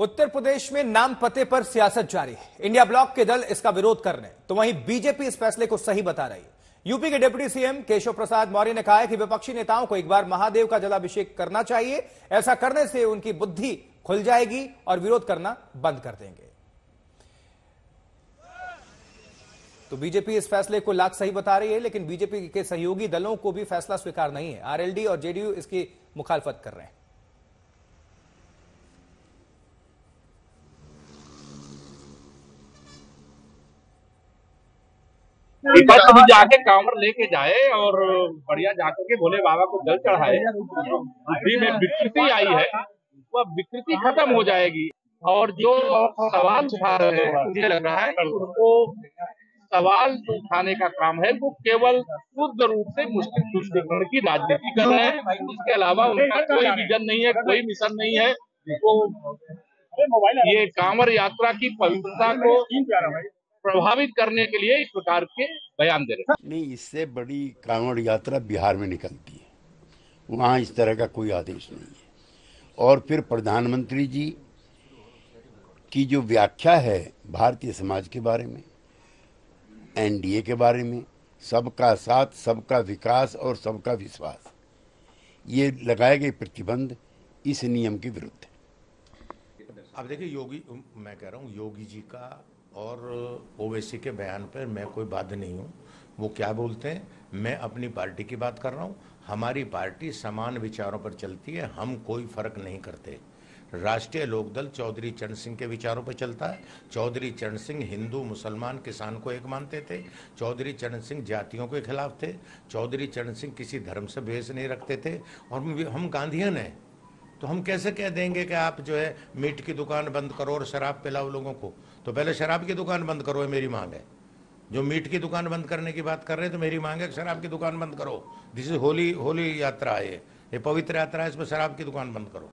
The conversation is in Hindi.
उत्तर प्रदेश में नाम पते पर सियासत जारी। है इंडिया ब्लॉक के दल इसका विरोध कर रहे हैं। तो वहीं बीजेपी इस फैसले को सही बता रही है। यूपी के डिप्टी सीएम केशव प्रसाद मौर्य ने कहा है कि विपक्षी नेताओं को एक बार महादेव का जलाभिषेक करना चाहिए। ऐसा करने से उनकी बुद्धि खुल जाएगी और विरोध करना बंद कर देंगे। तो बीजेपी इस फैसले को लाख सही बता रही है, लेकिन बीजेपी के सहयोगी दलों को भी फैसला स्वीकार नहीं है। आरएलडी और जेडीयू इसकी मुखालफत कर रहे हैं। विपक्ष भी जाके कांवर लेके जाए और बढ़िया जाकर के भोले बाबा को जल चढ़ाए। बुद्धि में विकृति आई है वह विकृति खत्म हो जाएगी। और जो सवाल उठा रहे हैं मुझे लग रहा है उनको सवाल उठाने का काम है वो केवल शुद्ध रूप से मुस्लिम तुष्टिकरण की राजनीति कर रहे हैं। इसके अलावा उनका कोई विजन नहीं है कोई मिशन नहीं है। वो ये कांवर यात्रा की पवित्रता को प्रभावित करने के लिए इस प्रकार के बयान दे रहे हैं। नहीं इससे बड़ी कांवड़ यात्रा बिहार में निकलती है। वहाँ इस तरह का कोई आदेश नहीं है। और फिर प्रधानमंत्री जी की जो व्याख्या है भारतीय समाज के बारे में एनडीए के बारे में सबका साथ सबका विकास और सबका विश्वास ये लगाए गए प्रतिबंध इस नियम के विरुद्ध है। अब देखिए योगी मैं कह रहा हूँ योगी जी का और ओवैसी के बयान पर मैं कोई बाध्य नहीं हूँ। वो क्या बोलते हैं? मैं अपनी पार्टी की बात कर रहा हूँ। हमारी पार्टी समान विचारों पर चलती है। हम कोई फ़र्क नहीं करते। राष्ट्रीय लोकदल चौधरी चरण सिंह के विचारों पर चलता है। चौधरी चरण सिंह हिंदू मुसलमान किसान को एक मानते थे। चौधरी चरण सिंह जातियों के खिलाफ थे। चौधरी चरण सिंह किसी धर्म से भेष नहीं रखते थे। और हम गांधीयन हैं। तो हम कैसे कह देंगे कि आप जो है मीट की दुकान बंद करो और शराब पिलाओ लोगों को? तो पहले शराब की दुकान बंद करो है मेरी मांग है। जो मीट की दुकान बंद करने की बात कर रहे हैं तो मेरी मांग है शराब की दुकान बंद करो। दिस इज़ होली होली यात्रा है। ये पवित्र यात्रा है, इसमें शराब की दुकान बंद करो।